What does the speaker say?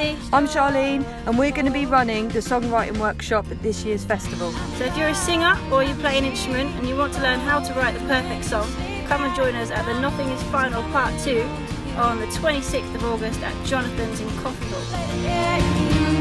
I'm Charlene and we're going to be running the songwriting workshop at this year's festival. So if you're a singer or you play an instrument and you want to learn how to write the perfect song, come and join us at the Nothing is Final Part 2 on the 26th of August at Jonathan's in Coffee Hall.